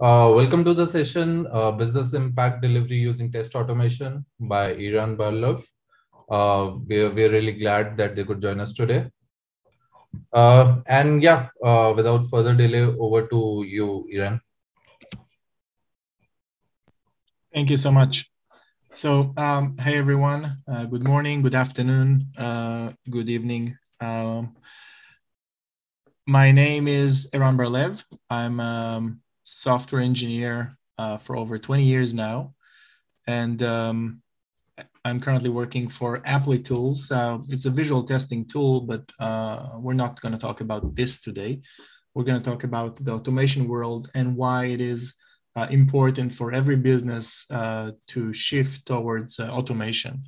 Uh, welcome to the session, uh, Business Impact Delivery Using Test Automation by Eran Barlev. Uh, we're, we're really glad that they could join us today. Uh, and yeah, uh, without further delay, over to you, Eran. Thank you so much. So, um, hey everyone, uh, good morning, good afternoon, good evening. Um, my name is Eran Barlev. I'm um, software engineer uh, for over 20 years now. And um, I'm currently working for Applitools. Uh, it's a visual testing tool, but uh, we're not going to talk about this today. We're going to talk about the automation world and why it is uh, important for every business uh, to shift towards uh, automation.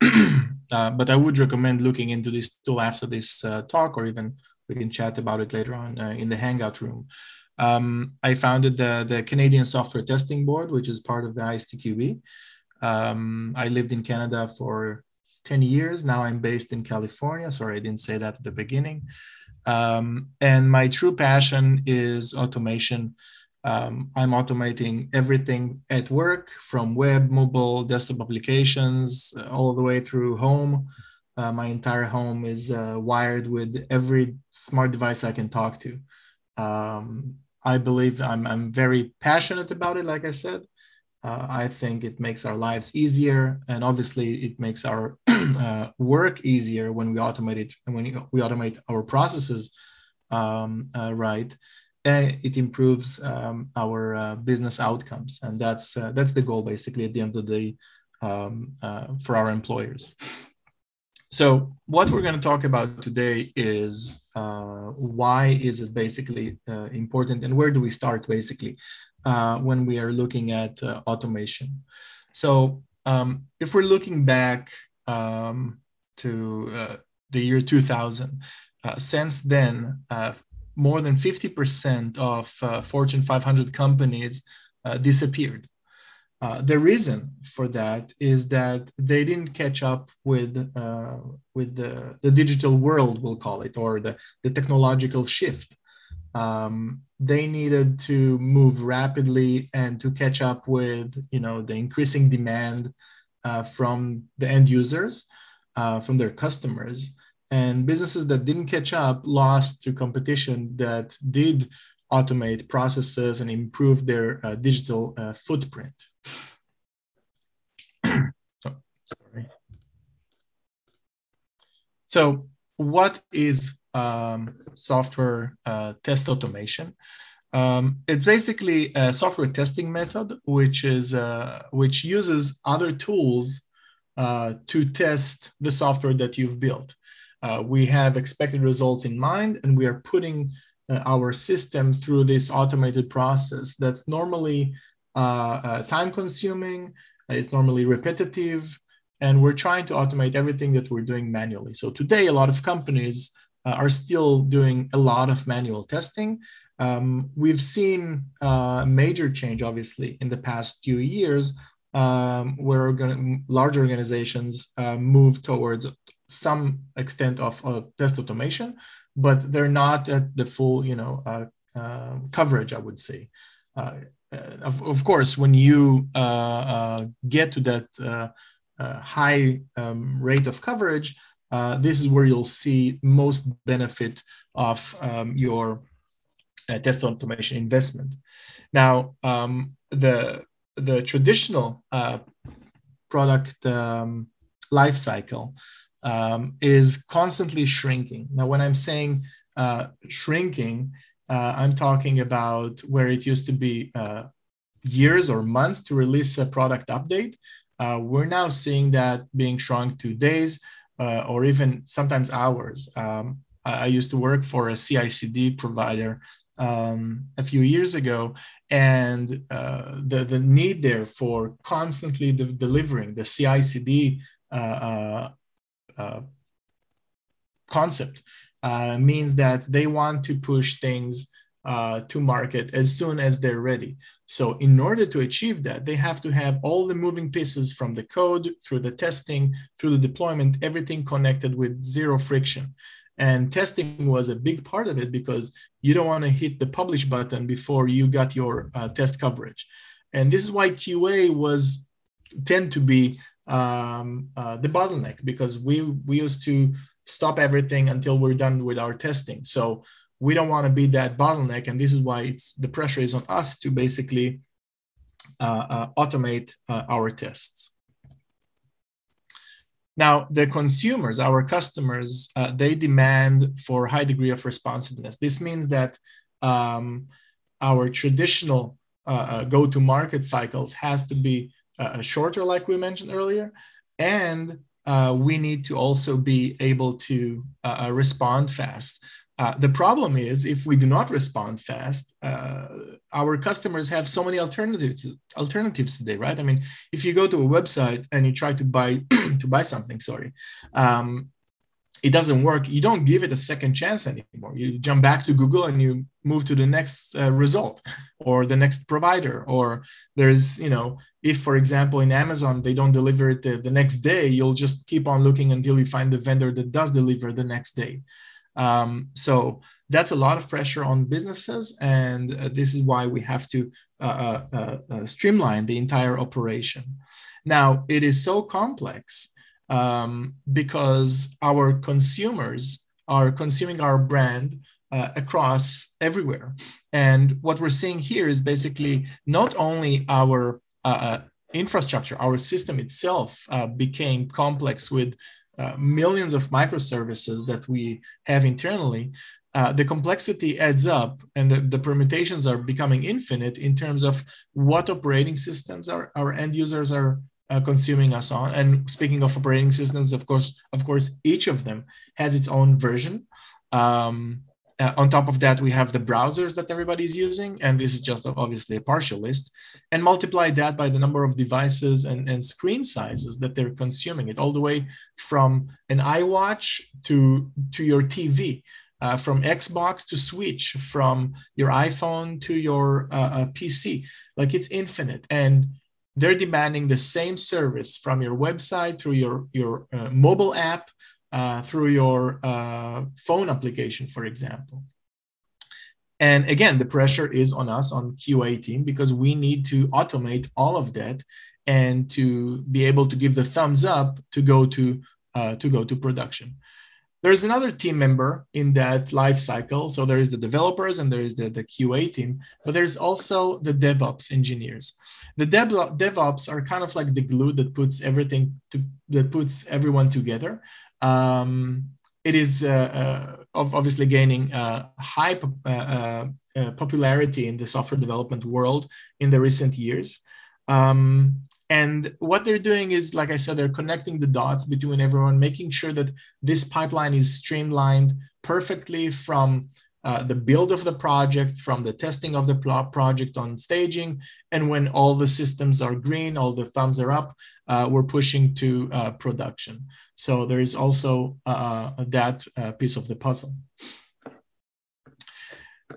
but I would recommend looking into this tool after this talk, or even we can chat about it later on in the Hangout room. Um, I founded the, the Canadian Software Testing Board, which is part of the ISTQB. Um, I lived in Canada for 10 years. Now I'm based in California. Sorry, I didn't say that at the beginning. Um, and my true passion is automation. Um, I'm automating everything at work from web, mobile, desktop applications, uh, all the way through home. Uh, my entire home is uh, wired with every smart device I can talk to. Um, I believe I'm, I'm very passionate about it, like I said. Uh, I think it makes our lives easier, and obviously, it makes our uh, work easier when we automate it and when we automate our processes um, uh, right. And it improves um, our uh, business outcomes, and that's uh, that's the goal, basically, at the end of the day, um, uh, for our employers. So what we're going to talk about today is uh, why is it basically uh, important and where do we start basically uh, when we are looking at uh, automation. So um, if we're looking back um, to uh, the year 2000, uh, since then, more than 50% of Fortune 500 companies disappeared. Uh, the reason for that is that they didn't catch up with uh, with the, the digital world, we'll call it, or the, the technological shift. Um, they needed to move rapidly and to catch up with you know the increasing demand uh, from the end users, uh, from their customers, and businesses that didn't catch up lost to competition that did automate processes and improve their uh, digital footprint. oh, sorry. So, what is um, software uh, test automation? Um, it's basically a software testing method, which is uh, which uses other tools uh, to test the software that you've built. Uh, we have expected results in mind, and we are putting uh, our system through this automated process that's normally uh, uh, time consuming, it's normally repetitive, and we're trying to automate everything that we're doing manually. So today, a lot of companies are still doing a lot of manual testing. Um, we've seen a major change, obviously, in the past few years, um, where large organizations uh, move towards some extent of uh, test automation, but they're not at the full, you know, uh, uh coverage. I would say. Uh, uh, of, of course, when you get to that high um, rate of coverage, this is where you'll see most benefit of um, your test automation investment. Now, um, the the traditional product um, life cycle um, is constantly shrinking. Now, when I'm saying uh, shrinking, uh, I'm talking about where it used to be uh, years or months to release a product update. Uh, we're now seeing that being shrunk to days uh, or even sometimes hours. Um, I, I, used to work for a CI/CD provider um, a few years ago, and uh, the the need there for constantly de- delivering the CI/CD uh, concept uh, means that they want to push things uh, to market as soon as they're ready. So, in order to achieve that, they have to have all the moving pieces from the code through the testing, through the deployment, everything connected with zero friction. And testing was a big part of it because you don't want to hit the publish button before you got your uh, test coverage. And this is why QA was tend to be um, uh, the bottleneck because we we used to stop everything until we're done with our testing. So we don't want to be that bottleneck, and this is why it's the pressure is on us to basically uh, uh, automate uh, our tests. Now, the consumers, our customers, uh, they demand for high degree of responsiveness. This means that um, our traditional uh, uh, go-to-market cycles has to be shorter, like we mentioned earlier, and we need to also be able to respond fast. Uh, the problem is if we do not respond fast, uh, our customers have so many alternatives alternatives today, right? I mean, if you go to a website and you try to buy to buy something, sorry, um, it doesn't work. You don't give it a second chance anymore. You jump back to Google and you move to the next uh, result or the next provider. Or there's, you know, if for example in Amazon they don't deliver it the, the next day, you'll just keep on looking until you find the vendor that does deliver the next day. Um, so that's a lot of pressure on businesses, and uh, this is why we have to uh, uh, uh, uh streamline the entire operation. Now, it is so complex um, because our consumers are consuming our brand uh, across everywhere. And what we're seeing here is basically not only our infrastructure, our system itself became complex with uh, millions of microservices that we have internally, uh, the complexity adds up and the, the, permutations are becoming infinite in terms of what operating systems our, our end users are uh, consuming us on. And speaking of operating systems, of course, of course, each of them has its own version. Um, uh, on top of that, we have the browsers that everybody's using, and this is just obviously a partial list, and multiply that by the number of devices and, and screen sizes that they're consuming it, all the way from an iWatch to, to your TV, uh, from Xbox to Switch, from your iPhone to your uh, uh PC. Like it's infinite. And they're demanding the same service from your website through your, your uh, mobile app uh, through your uh, phone application, for example. And again, the pressure is on us on QA team because we need to automate all of that and to be able to give the thumbs up to go to uh, to go to production. There's another team member in that life cycle. So there is the developers and there is the, the QA team, but there's also the DevOps engineers. The Dev, DevOps are kind of like the glue that puts everything to that puts everyone together. Um, it is uh, uh, obviously gaining uh, high uh, uh, uh, popularity in the software development world in the recent years. Um, and what they're doing is, like I said, they're connecting the dots between everyone, making sure that this pipeline is streamlined perfectly from uh, the build of the project, from the testing of the project on staging, and when all the systems are green, all the thumbs are up, uh, we're pushing to uh, production. So there is also uh, that uh, piece of the puzzle.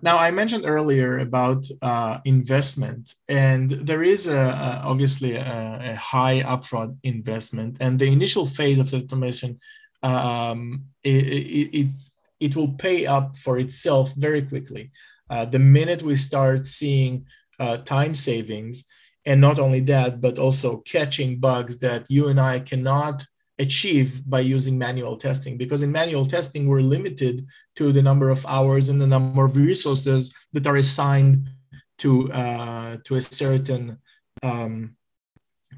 Now, I mentioned earlier about uh, investment, and there is a, a obviously a, a, high upfront investment, and the initial phase of the automation um, it, it, it it will pay up for itself very quickly. Uh, the minute we start seeing uh, time savings, and not only that, but also catching bugs that you and I cannot achieve by using manual testing. Because in manual testing, we're limited to the number of hours and the number of resources that are assigned to, uh, to a certain um,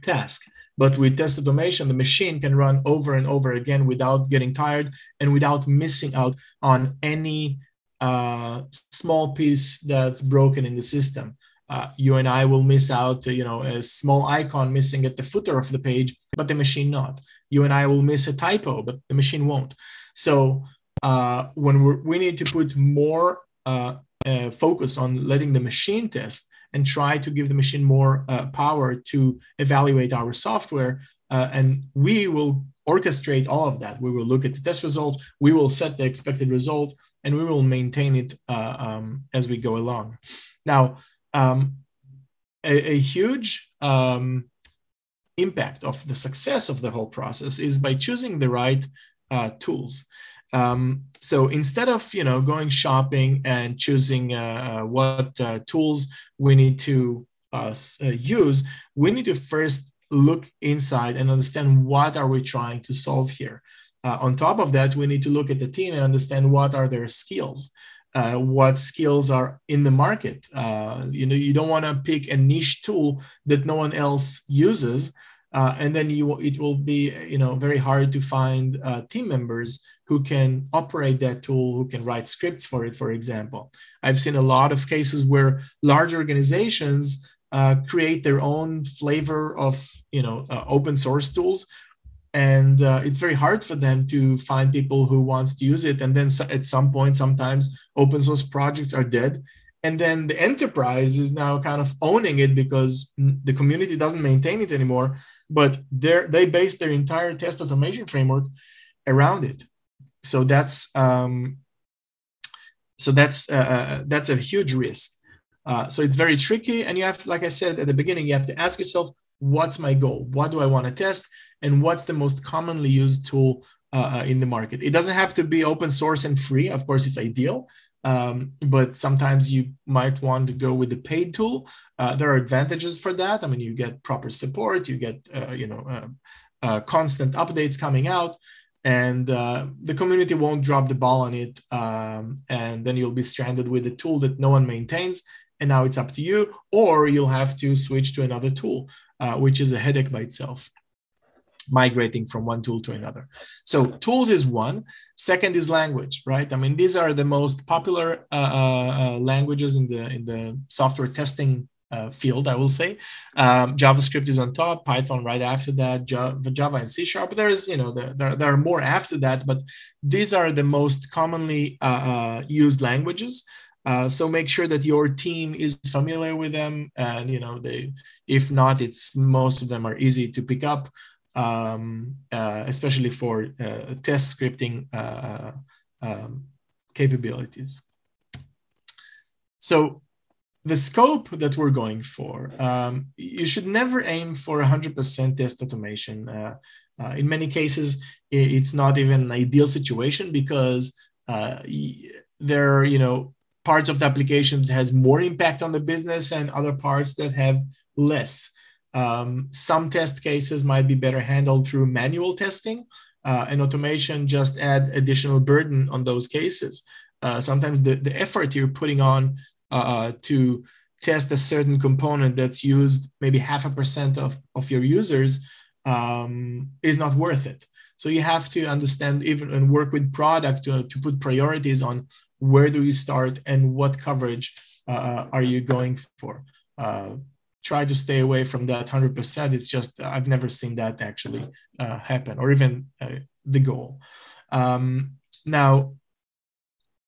task. But with test automation, the machine can run over and over again without getting tired and without missing out on any uh, small piece that's broken in the system. Uh, you and I will miss out, you know, a small icon missing at the footer of the page, but the machine not. You and I will miss a typo, but the machine won't. So uh, when we need to put more uh, uh, focus on letting the machine test and try to give the machine more uh, power to evaluate our software. Uh, and we will orchestrate all of that. We will look at the test results, we will set the expected result, and we will maintain it uh, um, as we go along. Now, um, a, a, huge um, impact of the success of the whole process is by choosing the right uh, tools. Um, so instead of you know going shopping and choosing uh, what uh, tools we need to uh, uh, use, we need to first look inside and understand what are we trying to solve here. Uh, on top of that, we need to look at the team and understand what are their skills. Uh, what skills are in the market. Uh, you know, you don't want to pick a niche tool that no one else uses, uh, and then you it will be you know very hard to find uh, team members who can operate that tool, who can write scripts for it. For example, I've seen a lot of cases where large organizations uh, create their own flavor of you know uh, open source tools and uh, it's very hard for them to find people who wants to use it. And then at some point sometimes open source projects are dead. And then the enterprise is now kind of owning it because the community doesn't maintain it anymore. But they they base their entire test automation framework around it. So that's um, so that's uh, uh that's a huge risk. Uh, so it's very tricky. And you have like i said at the beginning you have to ask yourself what's my goal what do i want to test and what's the most commonly used tool uh, uh, in the market. It doesn't have to be open source and free. Of course, it's ideal, um, but sometimes you might want to go with the paid tool. Uh, there are advantages for that. I mean, you get proper support, you get uh, you know uh, uh constant updates coming out, and the community won't drop the ball on it. Um, and then you'll be stranded with a tool that no one maintains. And now it's up to you, or you'll have to switch to another tool, which is a headache by itself migrating from one tool to another. So tools is one. Second is language, right? I mean, these are the most popular uh, uh, uh, languages in the in the software testing uh, field, I will say. Um, JavaScript is on top, Python right after that, Java, Java and C Sharp. There is, you know, there, there, are more after that, but these are the most commonly uh, uh, used languages. so make sure that your team is familiar with them, and you know, they, if not, it's most of them are easy to pick up um, uh, especially for uh, test scripting uh, um, capabilities. So the scope that we're going for, um, you should never aim for 100% test automation. Uh, uh, in many cases, it's not even an ideal situation because uh, there are, you know, parts of the application that has more impact on the business and other parts that have less. Um, some test cases might be better handled through manual testing, uh, and automation just add additional burden on those cases. Uh, sometimes the, the effort you're putting on uh, to test a certain component that's used maybe half a percent of, of your users um, is not worth it. So you have to understand even and work with product to, to put priorities on where do you start and what coverage uh, are you going for. Uh, try to stay away from that 100%. It's just, I've never seen that actually uh, happen or even uh, the goal. Um, now,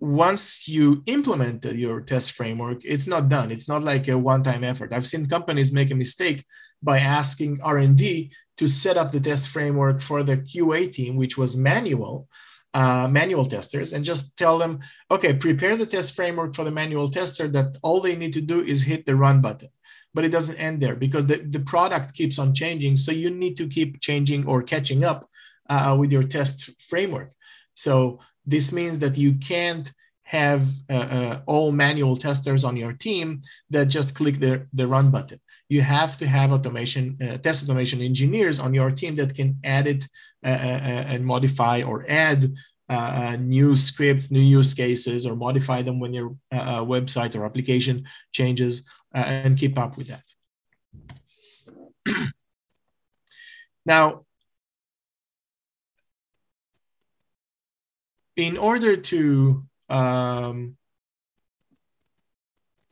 once you implemented your test framework, it's not done. It's not like a one-time effort. I've seen companies make a mistake by asking R&D to set up the test framework for the QA team, which was manual, uh, manual testers, and just tell them, okay, prepare the test framework for the manual tester that all they need to do is hit the run button but it doesn't end there because the, the product keeps on changing. So you need to keep changing or catching up uh, with your test framework. So this means that you can't have uh, uh, all manual testers on your team that just click the, the run button. You have to have automation, uh, test automation engineers on your team that can edit uh, uh, and modify or add uh, new scripts, new use cases, or modify them when your uh, website or application changes, uh, and keep up with that. now, in order to um,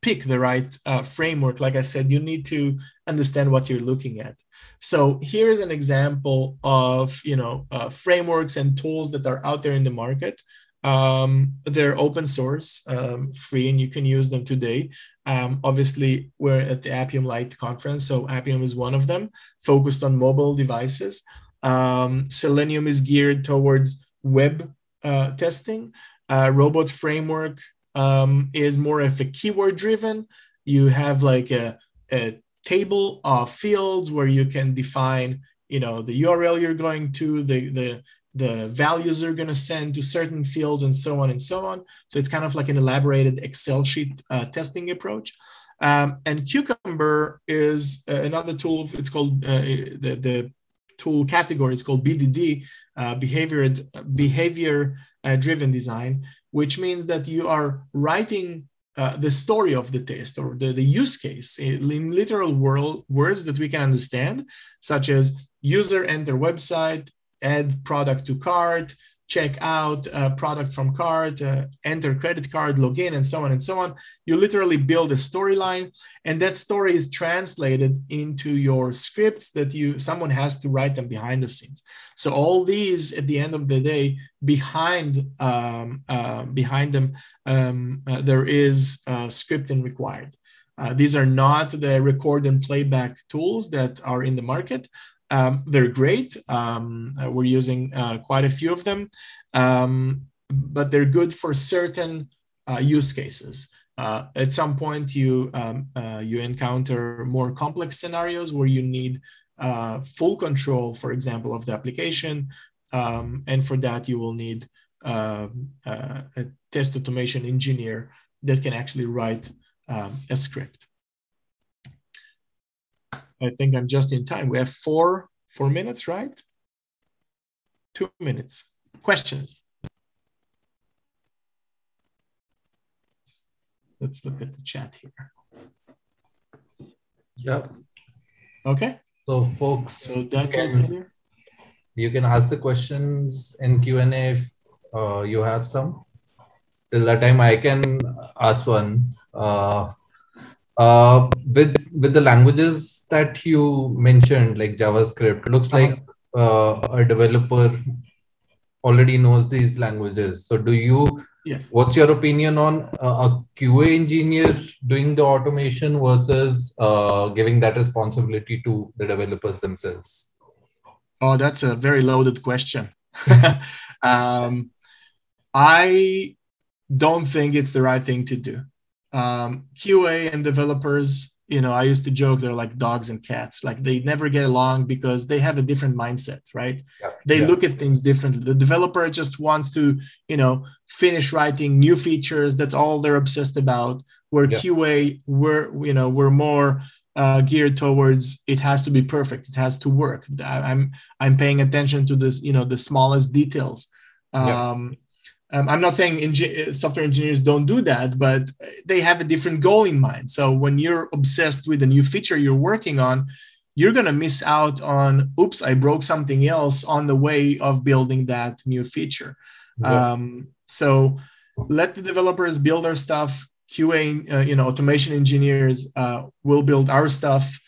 pick the right uh, framework, like I said, you need to understand what you're looking at. So here's an example of you know uh, frameworks and tools that are out there in the market. Um, they're open source, um, free, and you can use them today. Um, obviously, we're at the Appium Lite conference, so Appium is one of them, focused on mobile devices. Um, Selenium is geared towards web uh, testing. Uh, Robot Framework um, is more of a keyword driven. You have like a, a table of fields where you can define you know the url you're going to the the the values you're going to send to certain fields and so on and so on. So it's kind of like an elaborated Excel sheet uh, testing approach. Um, and Cucumber is uh, another tool. It's called uh, the, the tool category. It's called BDD, uh, behavior behavior uh, driven design, which means that you are writing uh, the story of the test or the, the use case in literal world words that we can understand, such as user enter website, add product to cart, check out a product from cart, uh, enter credit card, login, and so on and so on. You literally build a storyline, and that story is translated into your scripts that you someone has to write them behind the scenes. So all these, at the end of the day, behind um, uh, behind them, um, uh, there is scripting required. Uh, these are not the record and playback tools that are in the market. Um, they're great. Um, uh, we're using uh, quite a few of them, um, but they're good for certain uh, use cases. Uh, at some point, you um, uh, you encounter more complex scenarios where you need uh, full control, for example, of the application, um, and for that you will need um, a test automation engineer that can actually write a script. I think I'm just in time. We have four, four minutes, right? Two minutes. Questions? Let's look at the chat here. Yep. Okay. So folks, so that you, can, you can ask the questions in Q&A if uh, you have some. Till that time, I can ask one. Uh, uh, with with the languages that you mentioned, like JavaScript, looks like uh, a developer already knows these languages. So, do you? Yes. What's your opinion on uh, a QA engineer doing the automation versus uh, giving that responsibility to the developers themselves? Oh, that's a very loaded question. um, I don't think it's the right thing to do um, QA and developers, you know, I used to joke they're like dogs and cats. Like they never get along because they have a different mindset, right? Yeah. They yeah. look at things differently. The developer just wants to, you know, finish writing new features. That's all they're obsessed about. Where yeah. QA, we're, you know, we're more uh, geared towards it has to be perfect. It has to work. I'm I'm paying attention to this, you know, the smallest details. Um, um, I'm not saying uh, software engineers don't do that, but they have a different goal in mind. So when you're obsessed with a new feature you're working on, you're going to miss out on, oops, I broke something else on the way of building that new feature. Yeah. Um, so let the developers build their stuff. QA, uh, you know, automation engineers uh, will build our stuff.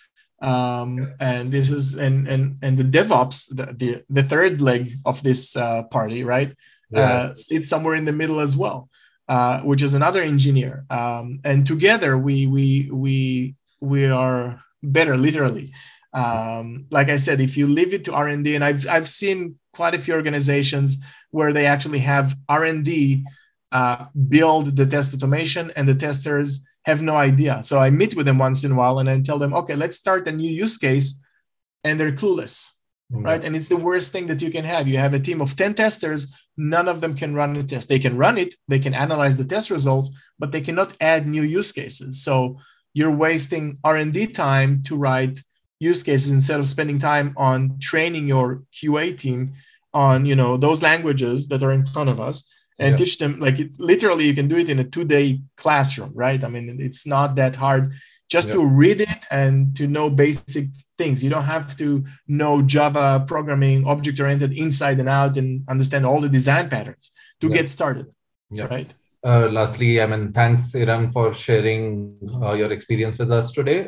Um, and this is and and and the DevOps, the the, the third leg of this uh, party, right? Yeah. uh, sits somewhere in the middle as well, uh, which is another engineer. Um, and together we we we we are better, literally. Um, like I said, if you leave it to R and D, and I've I've seen quite a few organizations where they actually have R and D uh, build the test automation, and the testers have no idea. So I meet with them once in a while, and I tell them, okay, let's start a new use case, and they're clueless mm-hmm. right? And it's the worst thing that you can have. You have a team of 10 testers, none of them can run a test. They can run it, they can analyze the test results, but they cannot add new use cases. So you're wasting R&D time to write use cases instead of spending time on training your QA team on, you know, those languages that are in front of us and yeah. teach them like it's literally you can do it in a two day classroom right i mean it's not that hard just yeah. to read it and to know basic things. You don't have to know Java programming, object oriented inside and out, and understand all the design patterns to yeah. get started. Yeah. Right. Uh, lastly, I mean, thanks, Eran, for sharing uh, your experience with us today.